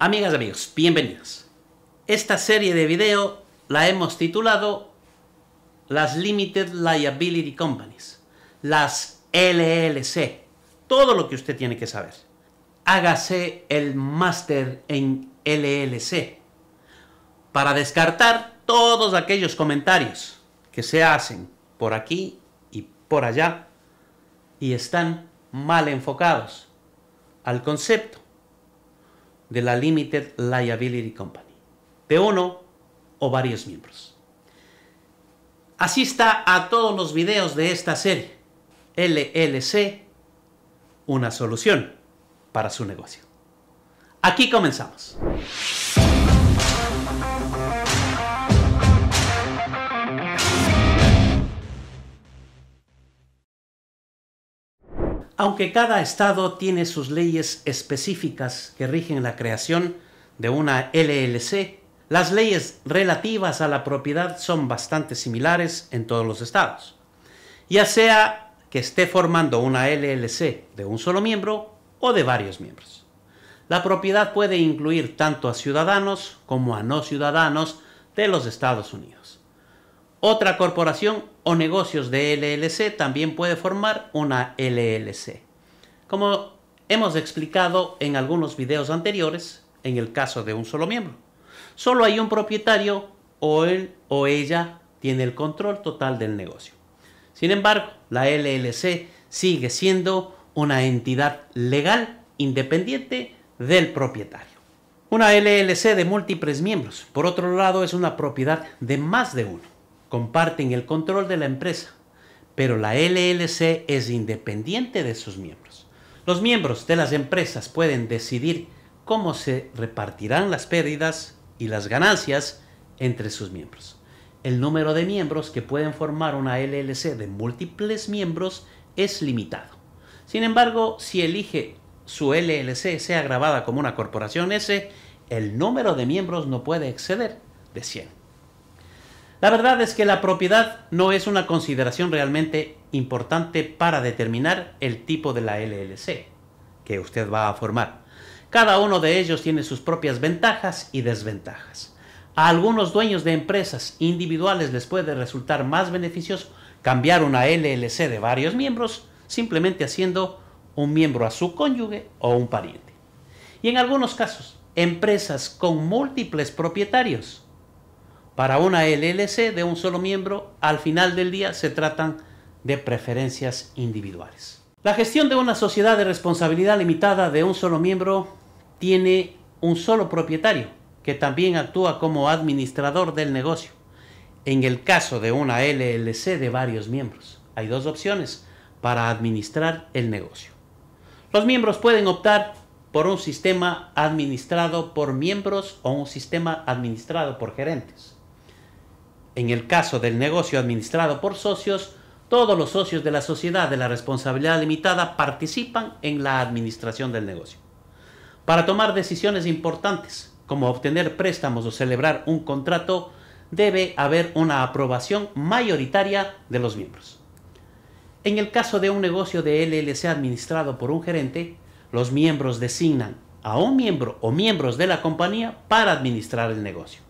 Amigas amigos, bienvenidos. Esta serie de video la hemos titulado las Limited Liability Companies, las LLC, todo lo que usted tiene que saber. Hágase el máster en LLC para descartar todos aquellos comentarios que se hacen por aquí y por allá y están mal enfocados al concepto de la Limited Liability Company, de uno o varios miembros. Asista a todos los videos de esta serie. LLC, una solución para su negocio. Aquí comenzamos. Aunque cada estado tiene sus leyes específicas que rigen la creación de una LLC, las leyes relativas a la propiedad son bastante similares en todos los estados. Ya sea que esté formando una LLC de un solo miembro o de varios miembros. La propiedad puede incluir tanto a ciudadanos como a no ciudadanos de los Estados Unidos. Otra corporación o negocios de LLC también puede formar una LLC. Como hemos explicado en algunos videos anteriores, en el caso de un solo miembro. Solo hay un propietario o él o ella tiene el control total del negocio. Sin embargo, la LLC sigue siendo una entidad legal independiente del propietario. Una LLC de múltiples miembros, por otro lado, es una propiedad de más de uno comparten el control de la empresa, pero la LLC es independiente de sus miembros. Los miembros de las empresas pueden decidir cómo se repartirán las pérdidas y las ganancias entre sus miembros. El número de miembros que pueden formar una LLC de múltiples miembros es limitado. Sin embargo, si elige su LLC sea grabada como una corporación S, el número de miembros no puede exceder de 100. La verdad es que la propiedad no es una consideración realmente importante para determinar el tipo de la LLC que usted va a formar. Cada uno de ellos tiene sus propias ventajas y desventajas. A algunos dueños de empresas individuales les puede resultar más beneficioso cambiar una LLC de varios miembros simplemente haciendo un miembro a su cónyuge o un pariente. Y en algunos casos, empresas con múltiples propietarios para una LLC de un solo miembro, al final del día se tratan de preferencias individuales. La gestión de una sociedad de responsabilidad limitada de un solo miembro tiene un solo propietario, que también actúa como administrador del negocio. En el caso de una LLC de varios miembros, hay dos opciones para administrar el negocio. Los miembros pueden optar por un sistema administrado por miembros o un sistema administrado por gerentes. En el caso del negocio administrado por socios, todos los socios de la sociedad de la responsabilidad limitada participan en la administración del negocio. Para tomar decisiones importantes, como obtener préstamos o celebrar un contrato, debe haber una aprobación mayoritaria de los miembros. En el caso de un negocio de LLC administrado por un gerente, los miembros designan a un miembro o miembros de la compañía para administrar el negocio.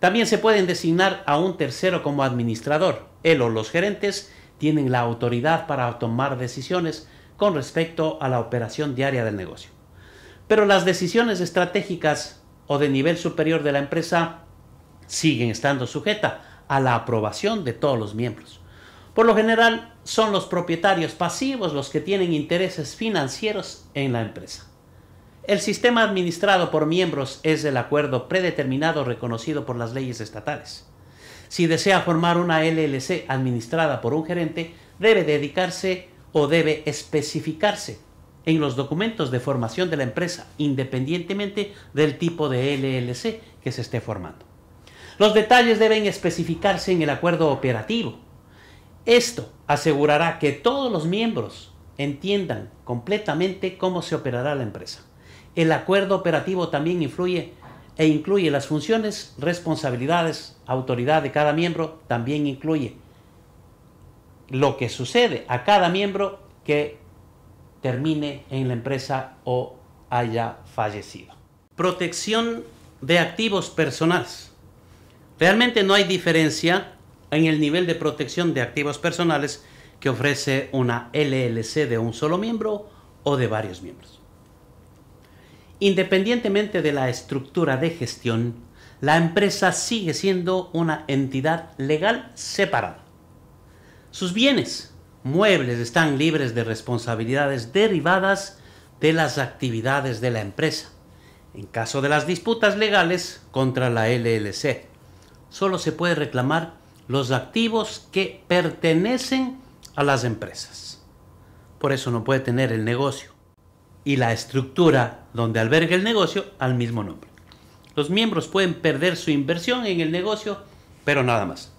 También se pueden designar a un tercero como administrador. Él o los gerentes tienen la autoridad para tomar decisiones con respecto a la operación diaria del negocio. Pero las decisiones estratégicas o de nivel superior de la empresa siguen estando sujetas a la aprobación de todos los miembros. Por lo general, son los propietarios pasivos los que tienen intereses financieros en la empresa. El sistema administrado por miembros es el acuerdo predeterminado reconocido por las leyes estatales. Si desea formar una LLC administrada por un gerente, debe dedicarse o debe especificarse en los documentos de formación de la empresa, independientemente del tipo de LLC que se esté formando. Los detalles deben especificarse en el acuerdo operativo. Esto asegurará que todos los miembros entiendan completamente cómo se operará la empresa. El acuerdo operativo también influye e incluye las funciones, responsabilidades, autoridad de cada miembro, también incluye lo que sucede a cada miembro que termine en la empresa o haya fallecido. Protección de activos personales. Realmente no hay diferencia en el nivel de protección de activos personales que ofrece una LLC de un solo miembro o de varios miembros. Independientemente de la estructura de gestión, la empresa sigue siendo una entidad legal separada. Sus bienes muebles están libres de responsabilidades derivadas de las actividades de la empresa. En caso de las disputas legales contra la LLC, solo se puede reclamar los activos que pertenecen a las empresas. Por eso no puede tener el negocio y la estructura donde alberga el negocio al mismo nombre. Los miembros pueden perder su inversión en el negocio, pero nada más.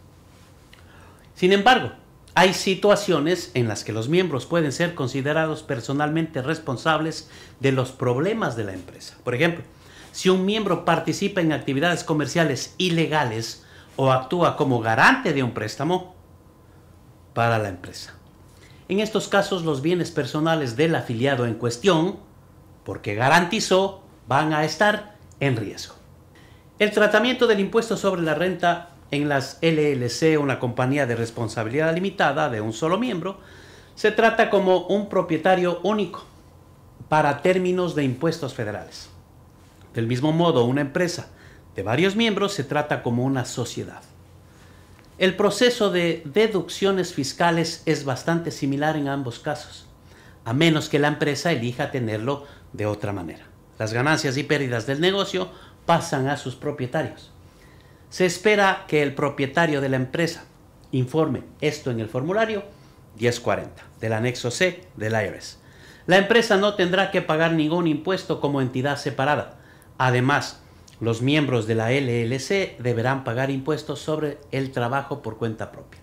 Sin embargo, hay situaciones en las que los miembros pueden ser considerados personalmente responsables de los problemas de la empresa. Por ejemplo, si un miembro participa en actividades comerciales ilegales o actúa como garante de un préstamo para la empresa. En estos casos, los bienes personales del afiliado en cuestión, porque garantizó, van a estar en riesgo. El tratamiento del impuesto sobre la renta en las LLC, una compañía de responsabilidad limitada de un solo miembro, se trata como un propietario único para términos de impuestos federales. Del mismo modo, una empresa de varios miembros se trata como una sociedad. El proceso de deducciones fiscales es bastante similar en ambos casos, a menos que la empresa elija tenerlo de otra manera. Las ganancias y pérdidas del negocio pasan a sus propietarios. Se espera que el propietario de la empresa informe esto en el formulario 1040 del anexo C del IRS. La empresa no tendrá que pagar ningún impuesto como entidad separada. Además, los miembros de la LLC deberán pagar impuestos sobre el trabajo por cuenta propia,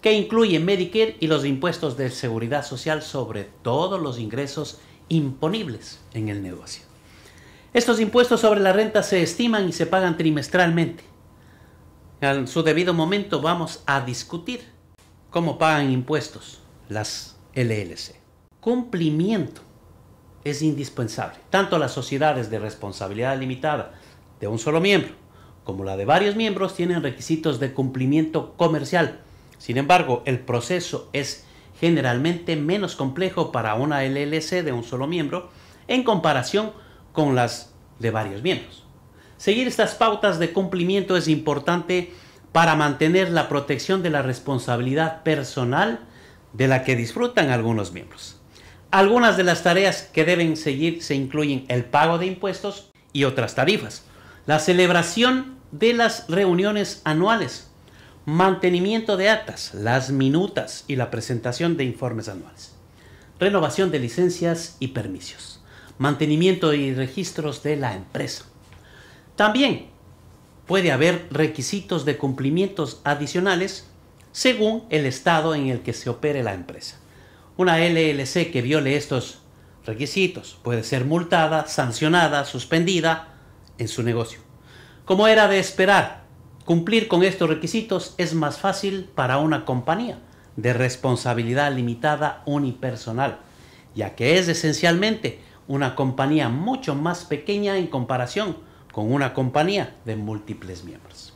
que incluye Medicare y los impuestos de seguridad social sobre todos los ingresos imponibles en el negocio. Estos impuestos sobre la renta se estiman y se pagan trimestralmente en su debido momento vamos a discutir cómo pagan impuestos las LLC. Cumplimiento es indispensable. Tanto las sociedades de responsabilidad limitada de un solo miembro como la de varios miembros tienen requisitos de cumplimiento comercial. Sin embargo, el proceso es generalmente menos complejo para una LLC de un solo miembro en comparación con las de varios miembros. Seguir estas pautas de cumplimiento es importante para mantener la protección de la responsabilidad personal de la que disfrutan algunos miembros. Algunas de las tareas que deben seguir se incluyen el pago de impuestos y otras tarifas, la celebración de las reuniones anuales, mantenimiento de actas, las minutas y la presentación de informes anuales, renovación de licencias y permisos, mantenimiento y registros de la empresa, también puede haber requisitos de cumplimientos adicionales según el estado en el que se opere la empresa. Una LLC que viole estos requisitos puede ser multada, sancionada, suspendida en su negocio. Como era de esperar, cumplir con estos requisitos es más fácil para una compañía de responsabilidad limitada unipersonal, ya que es esencialmente una compañía mucho más pequeña en comparación con una compañía de múltiples miembros.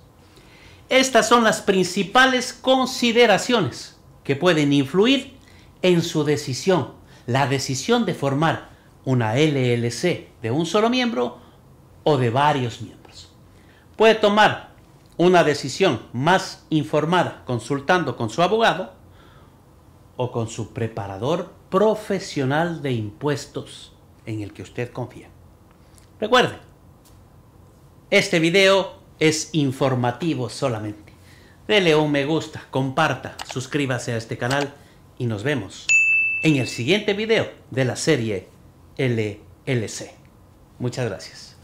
Estas son las principales consideraciones que pueden influir en su decisión, la decisión de formar una LLC de un solo miembro o de varios miembros. Puede tomar una decisión más informada consultando con su abogado o con su preparador profesional de impuestos en el que usted confía. Recuerde, este video es informativo solamente. Dele un me gusta, comparta, suscríbase a este canal y nos vemos en el siguiente video de la serie LLC. Muchas gracias.